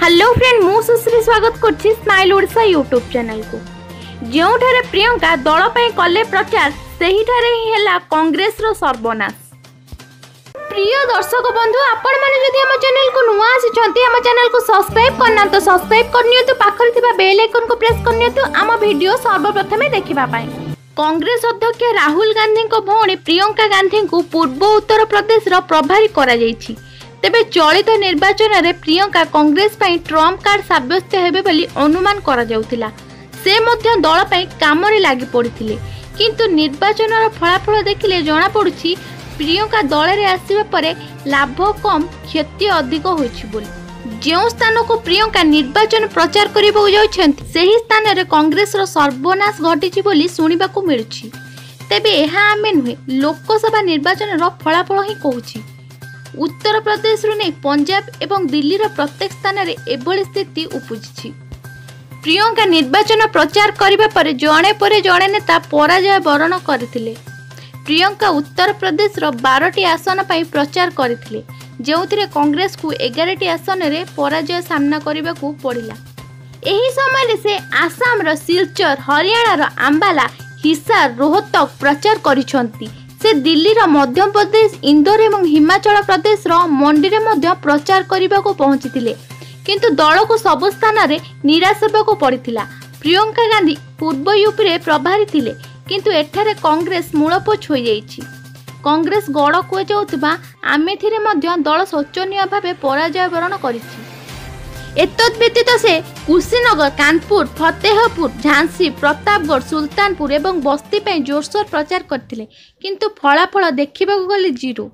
Hello friend ମୁଁ ସୁଶ୍ରୀ ସ୍ୱାଗତ କରୁଛି ସ୍ମାଇଲ୍ ଓଡ଼ିଶା ୟୁଟ୍ୟୁବ୍ ଚ୍ୟାନେଲକୁ ଯେଉଁଠାରେ ପ୍ରିୟଙ୍କା ଦଳ ପାଇଁ କଲେ ପ୍ରଚାର ସେହିଠାରେ ହିଁ ହେଲା କଂଗ୍ରେସର ସର୍ବନାଶ। ପ୍ରିୟ ଦର୍ଶକ ବନ୍ଧୁ ଆପଣମାନେ ଯଦି ଆମ ଚ୍ୟାନେଲକୁ ନୂଆ ଆସିଛନ୍ତି ଆମ ଚ୍ୟାନେଲକୁ ସବସ୍କ୍ରାଇବ୍ କରିନାହାନ୍ତି ତ ସବସ୍କ୍ରାଇବ୍ କରିନିଅନ୍ତୁ ପାଖରେ ଥିବା ବେଲ୍ ଆଇକନ୍କୁ ପ୍ରେସ୍ କରିନିଅନ୍ତୁ ଆମ ଭିଡ଼ିଓ ସର୍ବପ୍ରଥମେ ଦେଖିବା ପାଇଁ। କଂଗ୍ରେସ ଅଧ୍ୟକ୍ଷ ରାହୁଲ ଗାନ୍ଧୀଙ୍କ ଭଉଣୀ ପ୍ରିୟଙ୍କା ଗାନ୍ଧୀଙ୍କୁ ପୂର୍ବ ଉତ୍ତରପ୍ରଦେଶର ପ୍ରଭାରୀ କରାଯାଇଛି। ତେବେ ଚଳିତ ନିର୍ବାଚନରେ ପ୍ରିୟଙ୍କା କଂଗ୍ରେସ ପାଇଁ ଟ୍ରମ୍ପ କାର୍ଡ ସାବ୍ୟସ୍ତ ହେବେ ବୋଲି ଅନୁମାନ କରାଯାଉଥିଲା। ସେ ମଧ୍ୟ ଦଳ ପାଇଁ କାମରେ ଲାଗି ପଡ଼ିଥିଲେ। କିନ୍ତୁ ନିର୍ବାଚନର ଫଳାଫଳ ଦେଖିଲେ ଜଣାପଡ଼ୁଛି ପ୍ରିୟଙ୍କା ଦଳରେ ଆସିବା ପରେ ଲାଭ କମ୍ କ୍ଷତି ଅଧିକ ହୋଇଛି ବୋଲି। ଯେଉଁ ସ୍ଥାନକୁ ପ୍ରିୟଙ୍କା ନିର୍ବାଚନ ପ୍ରଚାର କରିବାକୁ ଯାଉଛନ୍ତି ସେହି ସ୍ଥାନରେ କଂଗ୍ରେସର ସର୍ବନାଶ ଘଟିଛି ବୋଲି ଶୁଣିବାକୁ ମିଳୁଛି। ତେବେ ଏହା ଆମେ ନୁହେଁ ଲୋକସଭା ନିର୍ବାଚନର ଫଳାଫଳ ହିଁ କହୁଛି। ଉତ୍ତରପ୍ରଦେଶରୁ ନେଇ ପଞ୍ଜାବ ଏବଂ ଦିଲ୍ଲୀର ପ୍ରତ୍ୟେକ ସ୍ଥାନରେ ଏଭଳି ସ୍ଥିତି ଉପୁଜିଛି। ପ୍ରିୟଙ୍କା ନିର୍ବାଚନ ପ୍ରଚାର କରିବା ପରେ ଜଣେ ପରେ ଜଣେ ନେତା ପରାଜୟ ବରଣ କରିଥିଲେ। ପ୍ରିୟଙ୍କା ଉତ୍ତରପ୍ରଦେଶର ବାରଟି ଆସନ ପାଇଁ ପ୍ରଚାର କରିଥିଲେ ଯେଉଁଥିରେ କଂଗ୍ରେସକୁ ଏଗାରଟି ଆସନରେ ପରାଜୟ ସାମ୍ନା କରିବାକୁ ପଡ଼ିଲା। ଏହି ସମୟରେ ସେ ଆସାମର ସିଲଚର ହରିୟାଣାର ଆମ୍ବାଲା ହିସାର ରୋହତକ ପ୍ରଚାର କରିଛନ୍ତି। ସେ ଦିଲ୍ଲୀର ମଧ୍ୟପ୍ରଦେଶ ଇନ୍ଦୋର ଏବଂ ହିମାଚଳ ପ୍ରଦେଶର ମଣ୍ଡିରେ ମଧ୍ୟ ପ୍ରଚାର କରିବାକୁ ପହଞ୍ଚିଥିଲେ। କିନ୍ତୁ ଦଳକୁ ସବୁ ସ୍ଥାନରେ ନିରାଶ ହେବାକୁ ପଡ଼ିଥିଲା। ପ୍ରିୟଙ୍କା ଗାନ୍ଧୀ ପୂର୍ବ ୟୁପିରେ ପ୍ରଭାରୀ ଥିଲେ କିନ୍ତୁ ଏଠାରେ କଂଗ୍ରେସ ମୂଳପୋଛ ହୋଇଯାଇଛି। କଂଗ୍ରେସ ଗଡ଼ କୁହାଯାଉଥିବା ଆମେଥିରେ ମଧ୍ୟ ଦଳ ଶୋଚନୀୟ ଭାବେ ପରାଜୟ ବରଣ କରିଛି। ଏତଦ୍ ବ୍ୟତୀତ ସେ କୁଶୀନଗର କାନପୁର ଫତେହପୁର ଝାନ୍ସୀ ପ୍ରତାପଗଡ଼ ସୁଲତାନପୁର ଏବଂ ବସ୍ତି ପାଇଁ ଜୋରସୋର ପ୍ରଚାର କରିଥିଲେ କିନ୍ତୁ ଫଳାଫଳ ଦେଖିବାକୁ ଗଲେ ଜିରୋ।